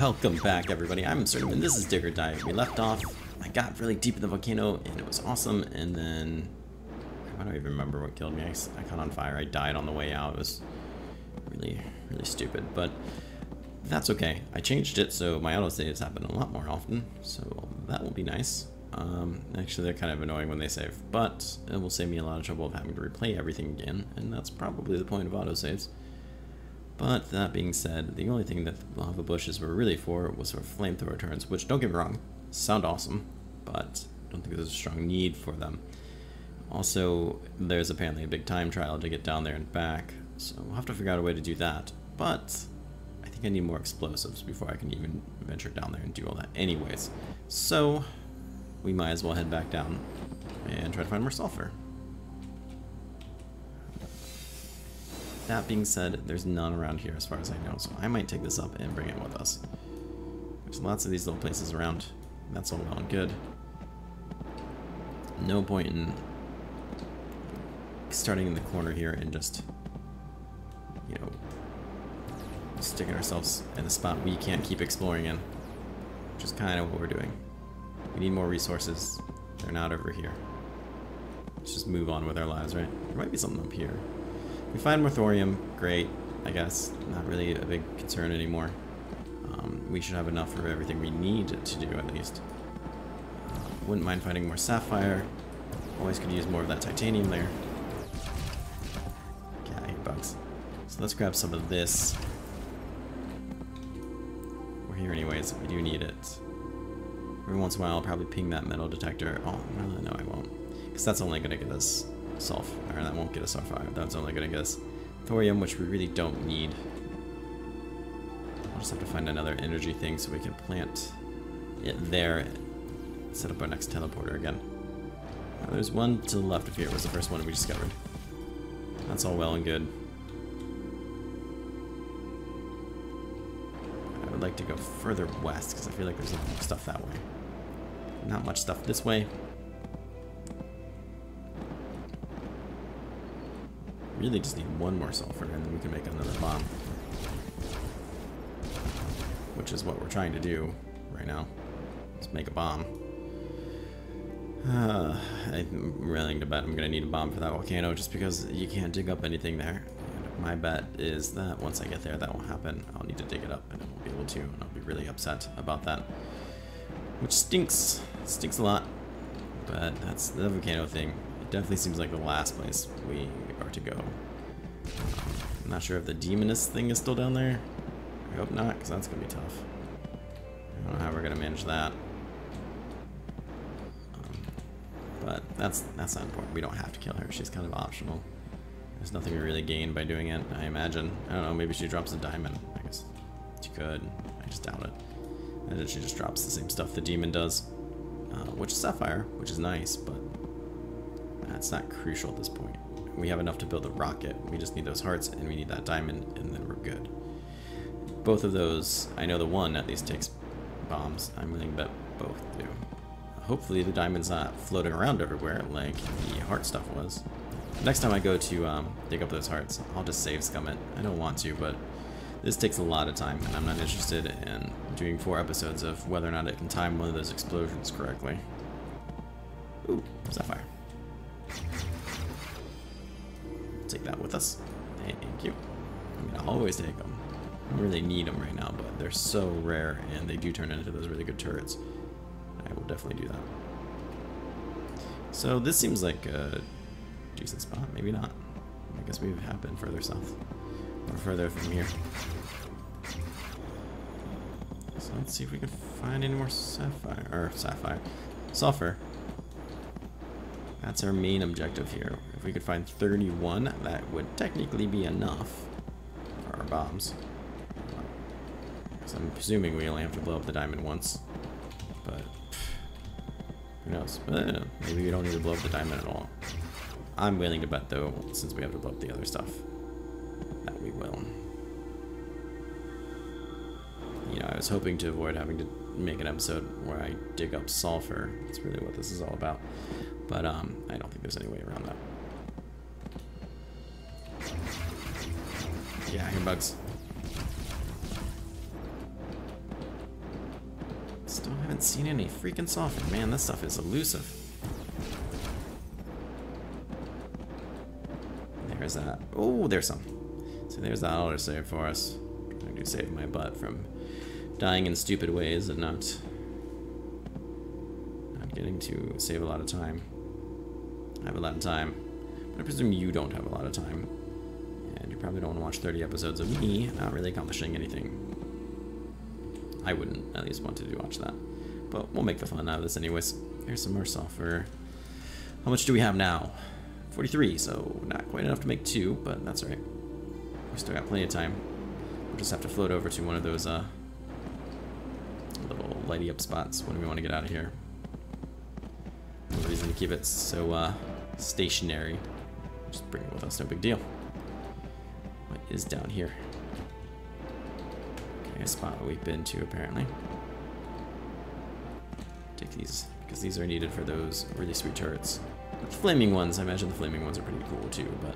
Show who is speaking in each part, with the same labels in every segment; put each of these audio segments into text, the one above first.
Speaker 1: Welcome back, everybody. I'm Absurdum, this is Dig or Die. We left off, I got really deep in the volcano, and it was awesome, and then... I don't even remember what killed me. I, I caught on fire. I died on the way out. It was really, really stupid, but that's okay. I changed it so my autosaves happen a lot more often, so that will be nice. Um, actually, they're kind of annoying when they save, but it will save me a lot of trouble of having to replay everything again, and that's probably the point of autosaves. But that being said, the only thing that the lava bushes were really for was for flamethrower turns, which, don't get me wrong, sound awesome, but don't think there's a strong need for them. Also, there's apparently a big time trial to get down there and back, so we'll have to figure out a way to do that. But I think I need more explosives before I can even venture down there and do all that anyways. So, we might as well head back down and try to find more sulfur. That being said, there's none around here as far as I know, so I might take this up and bring it with us. There's lots of these little places around. That's all well and good. No point in starting in the corner here and just, you know, sticking ourselves in a spot we can't keep exploring in. Which is kind of what we're doing. We need more resources. They're not over here. Let's just move on with our lives, right? There might be something up here. We find more thorium, great, I guess. Not really a big concern anymore. Um, we should have enough for everything we need to do, at least. Uh, wouldn't mind finding more sapphire. Always could use more of that titanium there. Yeah, eight bucks. So let's grab some of this. We're here anyways, we do need it. Every once in a while, I'll probably ping that metal detector. Oh, no, no, I won't. Because that's only going to get us sulfur, that won't get us sulfur. That's only going to get us thorium, which we really don't need. I'll just have to find another energy thing so we can plant it there. Set up our next teleporter again. Now, there's one to the left of here. It was the first one we discovered. That's all well and good. I would like to go further west because I feel like there's stuff that way. Not much stuff this way. Really just need one more sulfur and then we can make another bomb. Which is what we're trying to do right now. Let's make a bomb. Uh, I'm willing to bet I'm going to need a bomb for that volcano just because you can't dig up anything there. And my bet is that once I get there that won't happen. I'll need to dig it up and I won't be able to and I'll be really upset about that. Which stinks. It Stinks a lot. But that's the volcano thing. It definitely seems like the last place we are to go. I'm not sure if the demoness thing is still down there. I hope not, because that's going to be tough. I don't know how we're going to manage that. Um, but that's that's not important. We don't have to kill her. She's kind of optional. There's nothing we really gain by doing it, I imagine. I don't know, maybe she drops a diamond. I guess she could. I just doubt it. And then she just drops the same stuff the demon does. Uh, which is sapphire, which is nice, but that's not crucial at this point. We have enough to build a rocket. We just need those hearts and we need that diamond and then we're good. Both of those, I know the one at least takes bombs. I'm willing to bet both do. Hopefully the diamond's not floating around everywhere like the heart stuff was. Next time I go to um, dig up those hearts, I'll just save scum it. I don't want to, but this takes a lot of time and I'm not interested in doing four episodes of whether or not it can time one of those explosions correctly. Ooh, sapphire. Take that with us. Thank you. I mean, I'll always take them. I don't really need them right now, but they're so rare, and they do turn into those really good turrets. I will definitely do that. So this seems like a decent spot. Maybe not. I guess we have been further south. Or further from here. So let's see if we can find any more sapphire. Or sapphire. Sulfur. That's our main objective here. If we could find 31, that would technically be enough for our bombs. So I'm presuming we only have to blow up the diamond once. But, who knows? Uh, maybe we don't need to blow up the diamond at all. I'm willing to bet, though, since we have to blow up the other stuff, that we will. You know, I was hoping to avoid having to make an episode where I dig up sulfur. That's really what this is all about. But um, I don't think there's any way around that. Bugs. Still haven't seen any freaking sulfur. Man, this stuff is elusive. There's that. Oh, there's some. So there's that autosave for us. I do save my butt from dying in stupid ways and not, not getting to save a lot of time. I have a lot of time, but I presume you don't have a lot of time. Probably don't want to watch 30 episodes of me not really accomplishing anything. I wouldn't at least want to watch that. But we'll make the fun out of this anyways. Here's some more sulfur. How much do we have now? 43, so not quite enough to make two, but that's alright. We still got plenty of time. We'll just have to float over to one of those uh, little lighty up spots when we want to get out of here. No reason to keep it so uh, stationary. Just bring it with us, no big deal. Is down here? Okay, a spot we've been to apparently. Take these, because these are needed for those really sweet turrets. The flaming ones, I imagine the flaming ones are pretty cool too, but...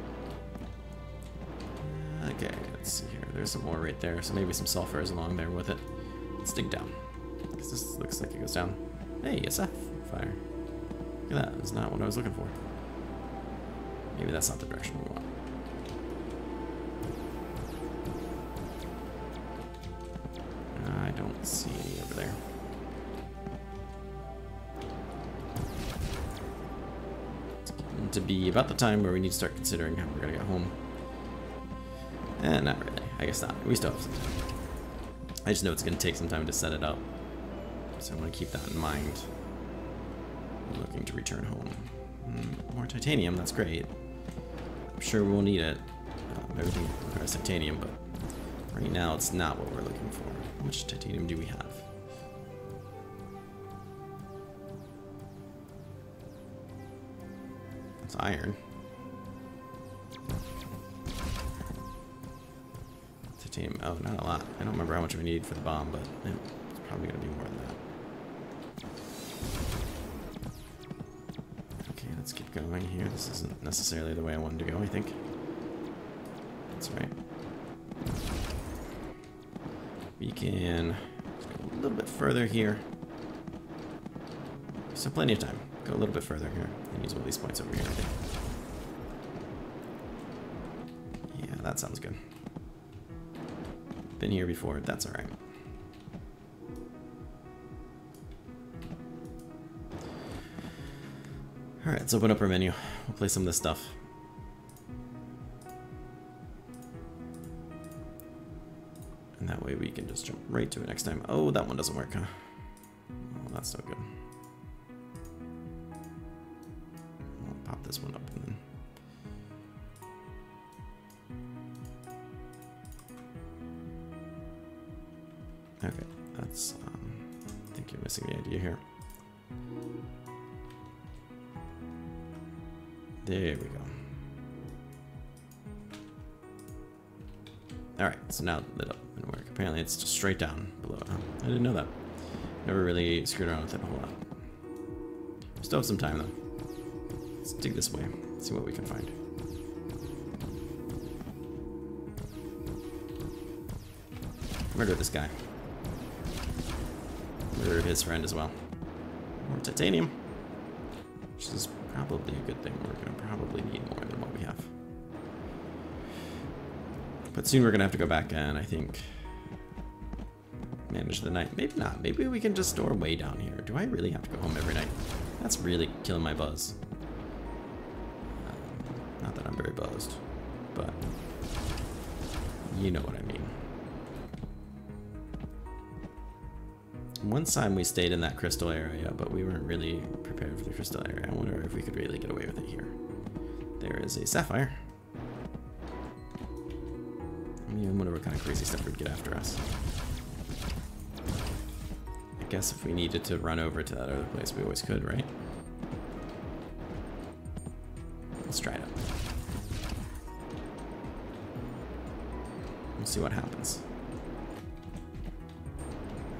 Speaker 1: Okay, let's see here. There's some more right there, so maybe some sulfur is along there with it. Let's dig down. Because this looks like it goes down. Hey, a fire. Look at that, that's not what I was looking for. Maybe that's not the direction we want. See any over there. It's getting to be about the time where we need to start considering how we're gonna get home. Eh, not really. I guess not. We still have some time. I just know it's gonna take some time to set it up. So I want to keep that in mind. I'm looking to return home. Mm, more titanium, that's great. I'm sure we'll need it. Uh, everything requires titanium, but right now it's not what we're looking for. How much titanium do we have? It's iron. Titanium. Oh, not a lot. I don't remember how much we need for the bomb, but it's probably going to be more than that. Okay, let's keep going here. This isn't necessarily the way I wanted to go, I think. That's right. We can go a little bit further here. So plenty of time. Go a little bit further here and use all these points over here, Yeah, that sounds good. Been here before, that's alright. Alright, let's open up our menu. We'll play some of this stuff. Right to it next time. Oh, that one doesn't work, huh? Oh, that's no good. Pop this one up and then Okay, that's, um, I think you're missing the idea here. There we go. Alright, so now lit up. Apparently it's straight down below. Oh, I didn't know that. Never really screwed around with it a whole lot. Still have some time though. Let's dig this way, see what we can find. Murder this guy. Murdered his friend as well. More titanium. Which is probably a good thing. We're to probably need more than what we have. But soon we're to have to go back and I think manage the night. Maybe not. Maybe we can just store way down here. Do I really have to go home every night? That's really killing my buzz. Uh, not that I'm very buzzed, but you know what I mean. One time we stayed in that crystal area, but we weren't really prepared for the crystal area. I wonder if we could really get away with it here. There is a sapphire. I mean, I wonder what kind of crazy stuff would get after us. Guess if we needed to run over to that other place, we always could, right? Let's try it out. We'll see what happens.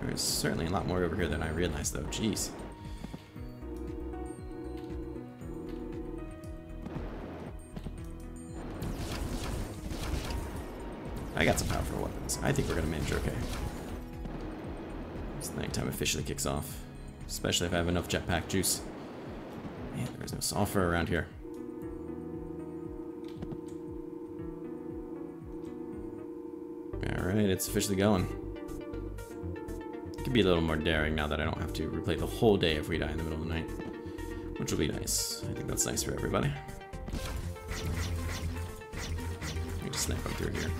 Speaker 1: There's certainly a lot more over here than I realized, though. Jeez. I got some powerful weapons. I think we're gonna manage okay. Nighttime officially kicks off. Especially if I have enough jetpack juice. Man, there's no sulfur around here. Alright, it's officially going. Could be a little more daring now that I don't have to replay the whole day if we die in the middle of the night. Which will be nice. I think that's nice for everybody. Let me just snipe them through here.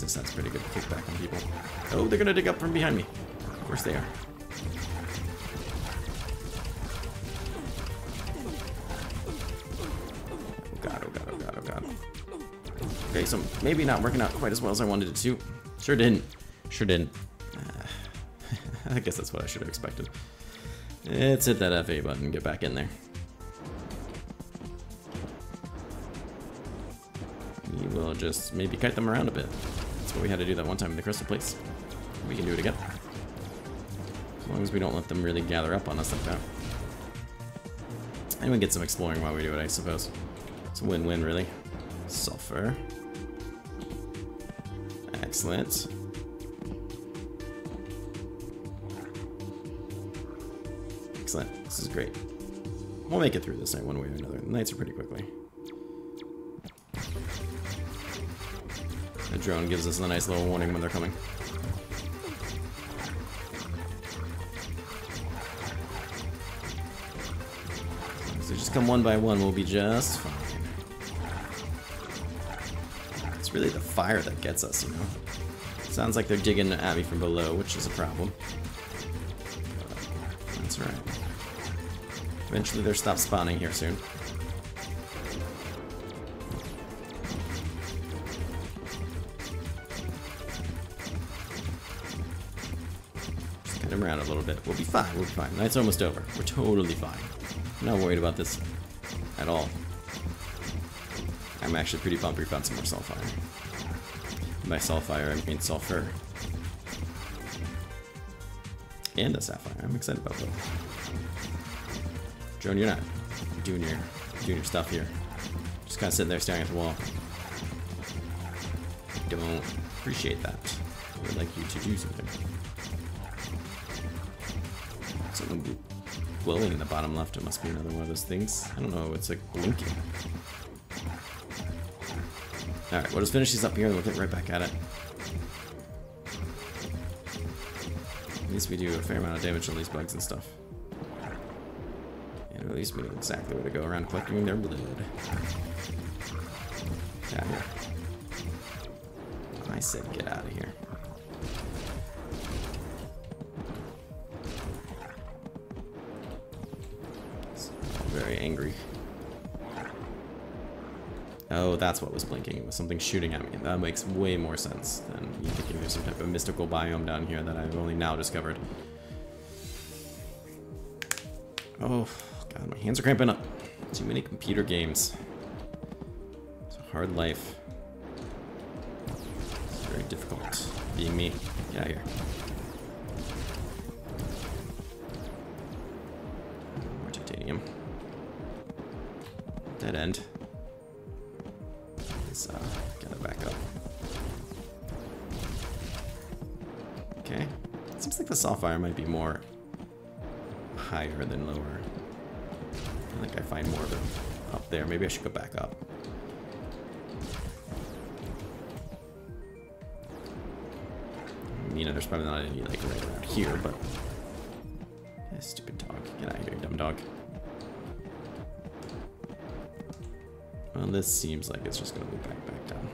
Speaker 1: This has pretty good kickback on people. Oh, they're gonna dig up from behind me. Of course they are. Oh god, oh god, oh god, oh god. Okay, so maybe not working out quite as well as I wanted it to. Sure didn't. Sure didn't. Uh, I guess that's what I should have expected. Let's hit that F5 button and get back in there. We will just maybe kite them around a bit. What we had to do that one time in the crystal place. We can do it again. As long as we don't let them really gather up on us like that. And we get some exploring while we do it, I suppose. It's a win-win, really. Sulfur. Excellent. Excellent. This is great. We'll make it through this night one way or another. The nights are pretty quickly. The drone gives us a nice little warning when they're coming. So just come one by one, we'll be just fine. It's really the fire that gets us, you know? Sounds like they're digging at me from below, which is a problem. That's alright. Eventually they'll stop spawning here soon. Around a little bit. We'll be fine, we'll be fine. Night's almost over. We're totally fine. I'm not worried about this at all. I'm actually pretty pumped we found some more sulfire. By sulfire, I mean sulfur. And a sapphire. I'm excited about both. Drone, you're not doing your doing your stuff here. Just kind of sitting there staring at the wall. Don't appreciate that. I would like you to do something. Something glowing in the bottom left. It must be another one of those things. I don't know. It's like blinking. Alright, we'll just finish these up here and we'll get right back at it. At least we do a fair amount of damage on these bugs and stuff. And at least we know exactly where to go around collecting their blood. I said get out of here. Oh, that's what was blinking. It was something shooting at me. That makes way more sense than me thinking there's some type of mystical biome down here that I've only now discovered. Oh, God, my hands are cramping up. Too many computer games. It's a hard life. It's very difficult being me. Get out of here. More titanium. Dead end. Sulfire might be more higher than lower. I think I find more of it up there. Maybe I should go back up. You know, there's probably not any like right around here, but yeah, stupid dog. Get out of here, dumb dog. Well, this seems like it's just gonna move back back down.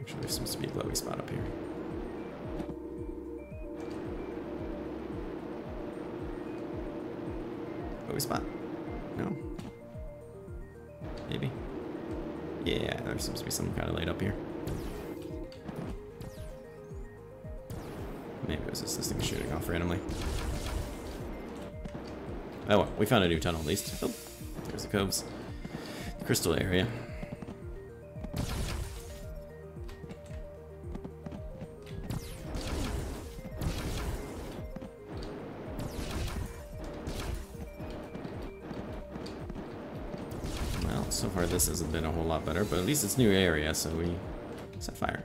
Speaker 1: Actually, there seems to be a glowy spot up here. Glowy spot? No? Maybe? Yeah, there seems to be some kind of light up here. Maybe it was just this thing shooting off randomly. Oh well, we found a new tunnel at least. Oh, there's the coves. The crystal area. This hasn't been a whole lot better, but at least it's new area, so we Set fire.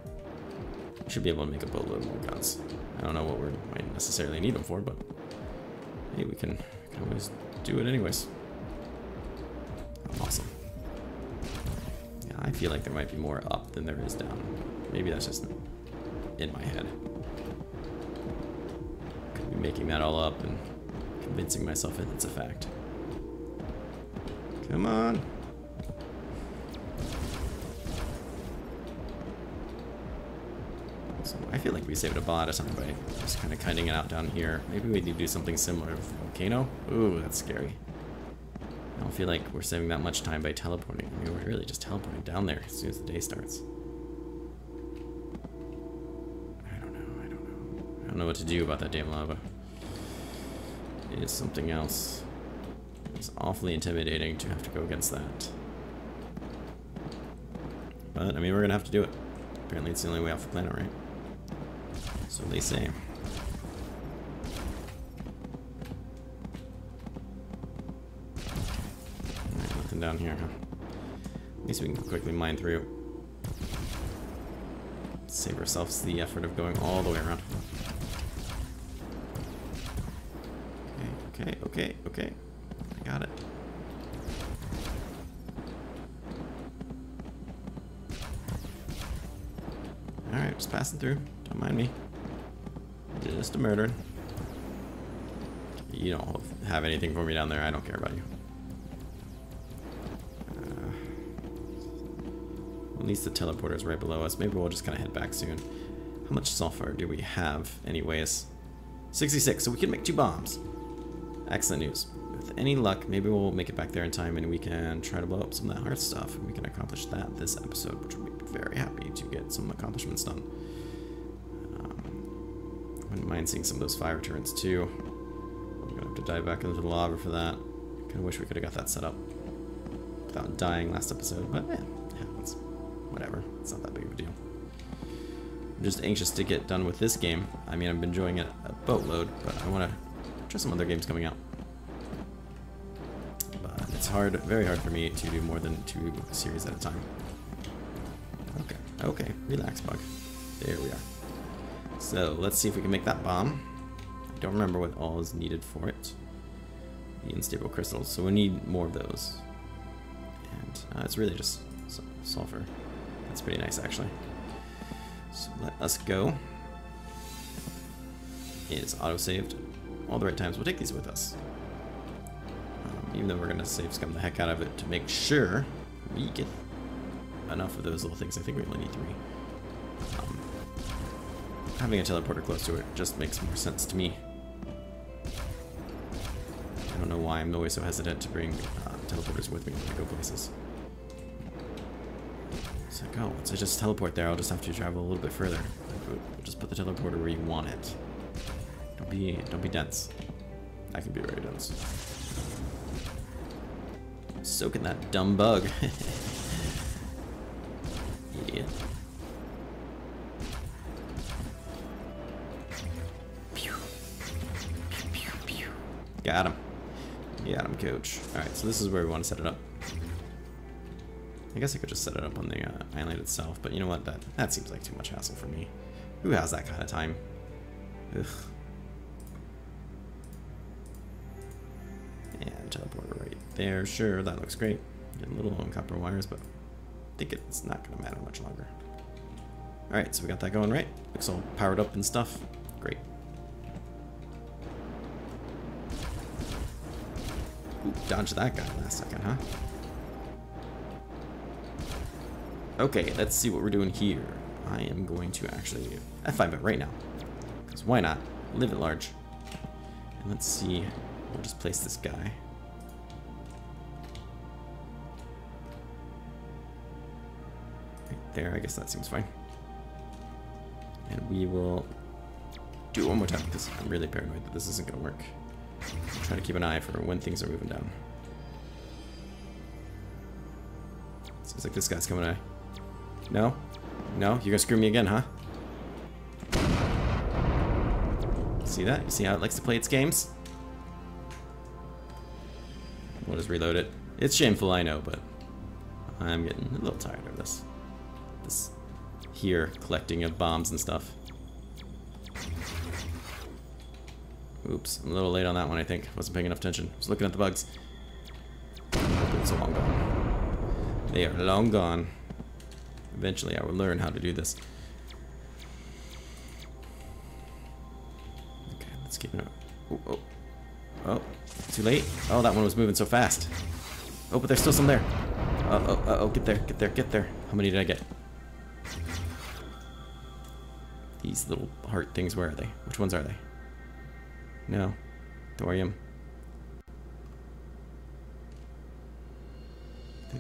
Speaker 1: Should be able to make a boatload more guns. I don't know what we might necessarily need them for, but hey, we can, can always do it anyways. Awesome. Yeah, I feel like there might be more up than there is down. Maybe that's just in my head. Could be making that all up and convincing myself that it's a fact. Come on. So I feel like we saved a lot of time by just kind of cutting it out down here. Maybe we need to do something similar with volcano. Ooh, that's scary. I don't feel like we're saving that much time by teleporting. I mean, we're really just teleporting down there as soon as the day starts. I don't know, I don't know. I don't know what to do about that damn lava. It is something else. It's awfully intimidating to have to go against that. But, I mean, we're gonna have to do it. Apparently it's the only way off the planet, right? So they say. Right, nothing down here. At least we can quickly mine through. Save ourselves the effort of going all the way around. Okay, okay, okay, okay. I got it. Alright, just passing through. Don't mind me. Just a murdering. You don't have anything for me down there. I don't care about you. Uh, at least the teleporter's right below us. Maybe we'll just kind of head back soon. How much sulfur do we have anyways? 66, so we can make two bombs. Excellent news. With any luck, maybe we'll make it back there in time and we can try to blow up some of that hearth stuff. And we can accomplish that this episode, which will be very happy to get some accomplishments done. Wouldn't mind seeing some of those fire turrets too. I'm gonna have to dive back into the lava for that. Kinda wish we could have got that set up without dying last episode, but eh, it happens. Whatever, it's not that big of a deal. I'm just anxious to get done with this game. I mean, I've been enjoying it a boatload, but I want to try some other games coming out. But it's hard, very hard for me to do more than two series at a time. Okay, okay, relax, bug. There we are. So let's see if we can make that bomb. I don't remember what all is needed for it. The unstable crystals, so we need more of those. And uh, it's really just sulfur. That's pretty nice, actually. So let us go. It is auto-saved all the right times. We'll take these with us. Um, even though we're going to save scum the heck out of it to make sure we get enough of those little things. I think we only need three. Um, having a teleporter close to it just makes more sense to me. I don't know why I'm always so hesitant to bring uh, teleporters with me to go places. It's like, oh, once I just teleport there, I'll just have to travel a little bit further. Just put the teleporter where you want it. Don't be, don't be dense. I can be very dense. Soaking that dumb bug. Got him. Got him, coach. Alright, so this is where we want to set it up. I guess I could just set it up on the uh, island itself, but you know what? That that seems like too much hassle for me. Who has that kind of time? Ugh. And teleporter right there. Sure, that looks great. Getting a little on copper wires, but I think it's not going to matter much longer. Alright, so we got that going right. Looks all powered up and stuff. Dodge that guy last second, huh? Okay, let's see what we're doing here. I am going to actually F5 it right now. Because why not? Live at large. And let's see. We'll just place this guy. Right there, I guess that seems fine. And we will do it one more time because I'm really paranoid that this isn't going to work. Trying to keep an eye for when things are moving down. Seems like this guy's coming at No? No? You're gonna screw me again, huh? See that? You see how it likes to play its games? We'll just reload it. It's shameful, I know, but I'm getting a little tired of this. This here collecting of bombs and stuff. Oops, I'm a little late on that one, I think. Wasn't paying enough attention. Was looking at the bugs. It's long gone. They are long gone. Eventually I will learn how to do this. Okay, let's keep it up. Oh, oh. Oh, too late. Oh, that one was moving so fast. Oh, but there's still some there. Uh oh, uh oh, get there, get there, get there. How many did I get? These little heart things, where are they? Which ones are they? No. Thorium.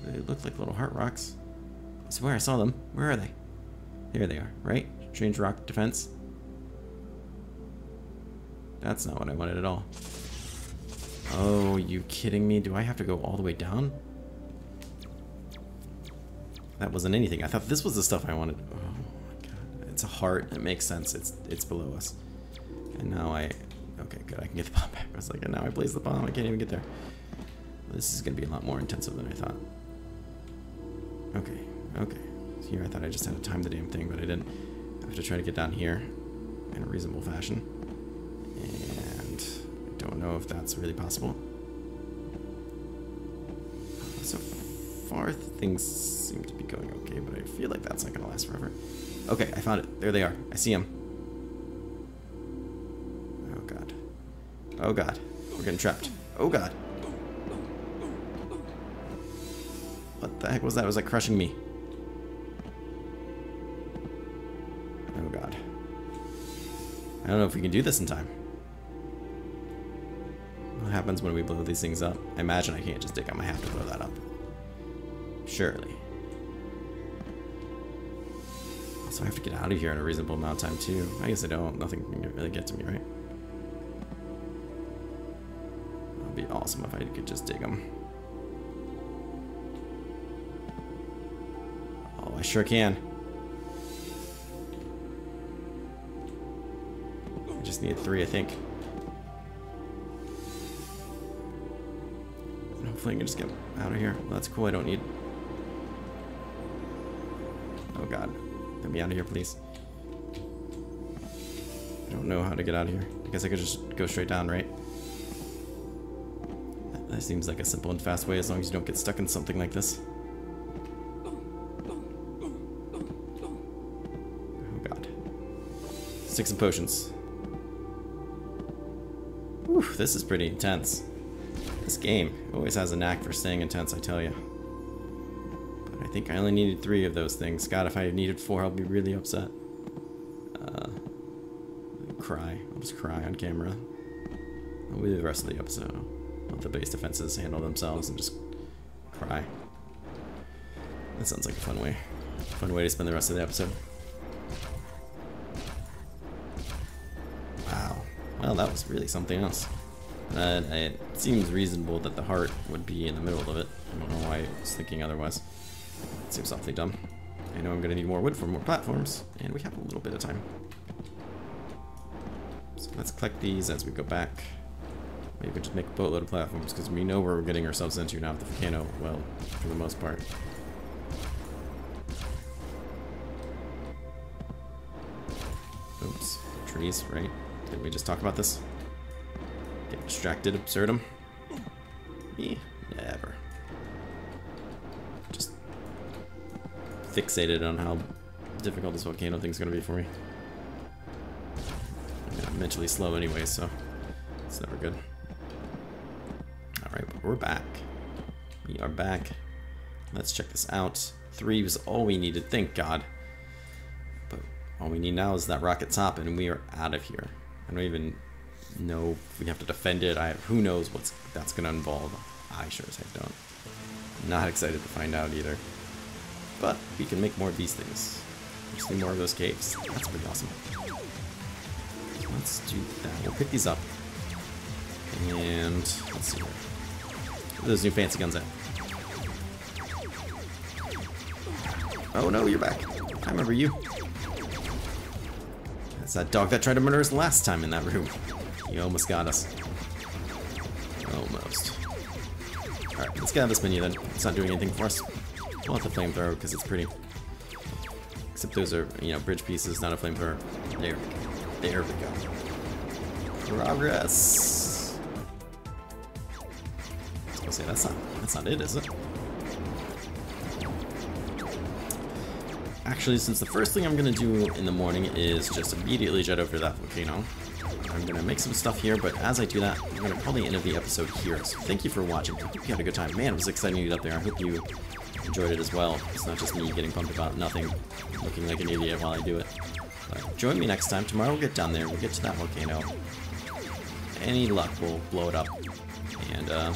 Speaker 1: They, look like little heart rocks. I swear I saw them. Where are they? Here they are, right? Strange rock defense. That's not what I wanted at all. Oh, you kidding me? Do I have to go all the way down? That wasn't anything. I thought this was the stuff I wanted. Oh my god. It's a heart. It makes sense. It's it's below us. And now I... Okay, good. I can get the bomb back. I was like, and now I place the bomb. I can't even get there. This is going to be a lot more intensive than I thought. Okay, okay. Here I thought I just had to time the damn thing, but I didn't. I have to try to get down here in a reasonable fashion. And I don't know if that's really possible. So far, things seem to be going okay, but I feel like that's not going to last forever. Okay, I found it. There they are. I see them. Oh, God. We're getting trapped. Oh, God. What the heck was that? Was like crushing me. Oh god. I don't know if we can do this in time. What happens when we blow these things up? I imagine I can't just dig them. I have to blow that up. Surely. Also, I have to get out of here in a reasonable amount of time, too. I guess I don't. Nothing can really get to me, right? Awesome if I could just dig them. Oh, I sure can. I just need three, I think. And hopefully I can just get out of here. Well, that's cool, I don't need... Oh god. Get me out of here, please. I don't know how to get out of here. I guess I could just go straight down, right? That seems like a simple and fast way as long as you don't get stuck in something like this. Oh god. Six potions. Whew, this is pretty intense. This game always has a knack for staying intense, I tell you. But I think I only needed three of those things. God, if I needed four, I'll be really upset. Uh, cry. I'll just cry on camera. I'll do the rest of the episode. The base defenses handle themselves and just cry. That sounds like a fun way. Fun way to spend the rest of the episode. Wow. Well, that was really something else. Uh, it seems reasonable that the heart would be in the middle of it. I don't know why I was thinking otherwise. It seems awfully dumb. I know I'm going to need more wood for more platforms, and we have a little bit of time. So let's collect these as we go back. Maybe we just make a boatload of platforms, because we know where we're getting ourselves into now with the volcano, well, for the most part. Oops. Trees, right? Did we just talk about this? Get distracted, absurdum? Me? Never. Just fixated on how difficult this volcano thing's gonna be for me. I'm mentally slow anyway, so it's never good. Alright, we're back. We are back. Let's check this out. Three was all we needed, thank God. But all we need now is that rocket top, and we are out of here. I don't even know if we have to defend it. I who knows what that's gonna involve. I sure as heck don't. Not excited to find out either. But we can make more of these things. Need more of those caves. That's pretty awesome. Let's do that. We'll pick these up. And let's see. Those new fancy guns at? Oh no, you're back. I remember you. It's that dog that tried to murder us last time in that room. You almost got us. Almost. Alright, let's get out of this menu then. It's not doing anything for us. We'll have the flamethrower because it's pretty Except those are, you know, bridge pieces, not a flamethrower. There, there we go. Progress. Say that's not that's not it, is it? Actually, since the first thing I'm gonna do in the morning is just immediately jet over that volcano, I'm gonna make some stuff here, but as I do that, I'm gonna probably end the episode here. So thank you for watching. I hope you had a good time. Man, it was exciting to get up there. I hope you enjoyed it as well. It's not just me getting pumped about nothing, looking like an idiot while I do it. But join me next time. Tomorrow we'll get down there. We'll get to that volcano. Any luck, we'll blow it up. And, uh,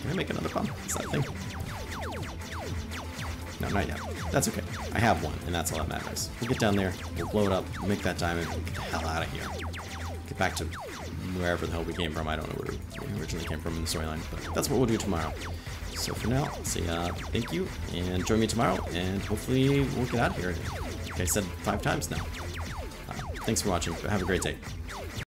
Speaker 1: can I make another bomb? Is that thing? No, not yet. That's okay. I have one, and that's all that matters. We'll get down there, we'll blow it up, we'll make that diamond, we'll get the hell out of here. Get back to wherever the hell we came from. I don't know where we originally came from in the storyline, but that's what we'll do tomorrow. So for now, say uh, thank you, and join me tomorrow, and hopefully we'll get out of here. Like I said five times now. Uh, thanks for watching. Have a great day.